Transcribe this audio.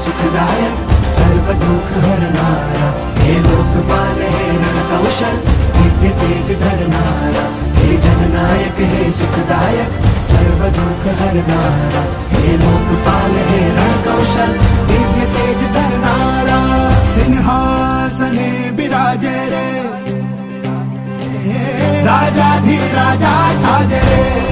सुखदायक सर्व दुख हरनारा हे लोकपाल हे रण कौशल दिव्य तेज धरनारा हे जननायक हे सुखदायक सर्व दुख हरनारा हे लोकपाल हे रण कौशल दिव्य तेज धरनारा सिंहासने बिराजे रे। राजा धी राजा छाजे।